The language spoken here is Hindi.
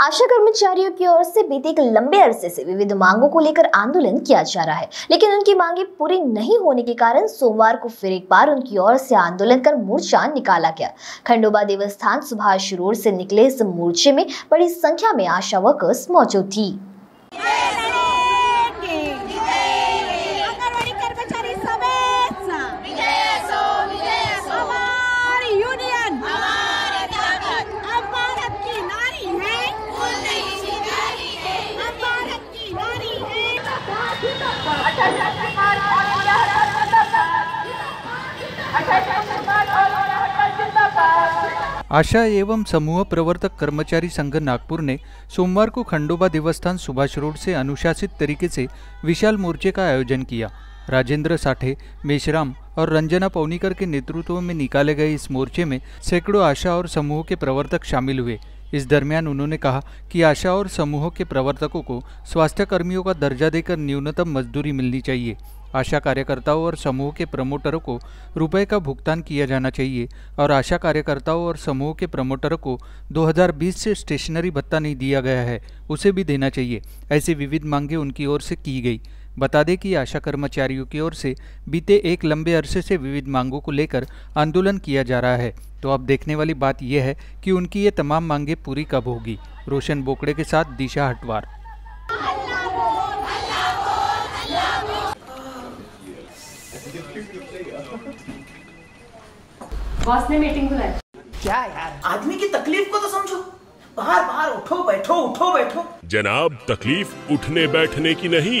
आशा कर्मचारियों की ओर से बीते एक लंबे अरसे से विविध मांगों को लेकर आंदोलन किया जा रहा है। लेकिन उनकी मांगे पूरी नहीं होने के कारण सोमवार को फिर एक बार उनकी ओर से आंदोलन कर मोर्चा निकाला गया। खंडोबा देवस्थान सुभाष रोड से निकले इस मोर्चे में बड़ी संख्या में आशा वर्कर्स मौजूद थी। आशा एवं समूह प्रवर्तक कर्मचारी संघ नागपुर ने सोमवार को खंडोबा देवस्थान सुभाष रोड से अनुशासित तरीके से विशाल मोर्चे का आयोजन किया. राजेंद्र साठे मेशराम और रंजना पौनीकर के नेतृत्व में निकाले गए इस मोर्चे में सैकड़ों आशा और समूह के प्रवर्तक शामिल हुए. इस दरमियान उन्होंने कहा कि आशा और समूहों के प्रवर्तकों को स्वास्थ्य कर्मियों का दर्जा देकर न्यूनतम मजदूरी मिलनी चाहिए। आशा कार्यकर्ताओं और समूह के प्रमोटरों को रुपए का भुगतान किया जाना चाहिए और आशा कार्यकर्ताओं और समूह के प्रमोटरों को 2020 से स्टेशनरी भत्ता नहीं दिया गया है, उसे भी देना चाहिए, ऐसी विविध मांगे उनकी ओर से की गई। बता दें कि आशा कर्मचारियों की ओर से बीते एक लंबे अरसे से विविध मांगों को लेकर आंदोलन किया जा रहा है। तो अब देखने वाली बात यह है कि उनकी ये तमाम मांगे पूरी कब होगी? रोशन बोकड़े के साथ दिशा हटवार। बॉस ने मीटिंग बुलाई। क्या यार? आदमी की तकलीफ़ को तो समझो। बाहर बाहर उठो बैठो उठो बैठो। जनाब तकलीफ़ उठने बैठने की नहीं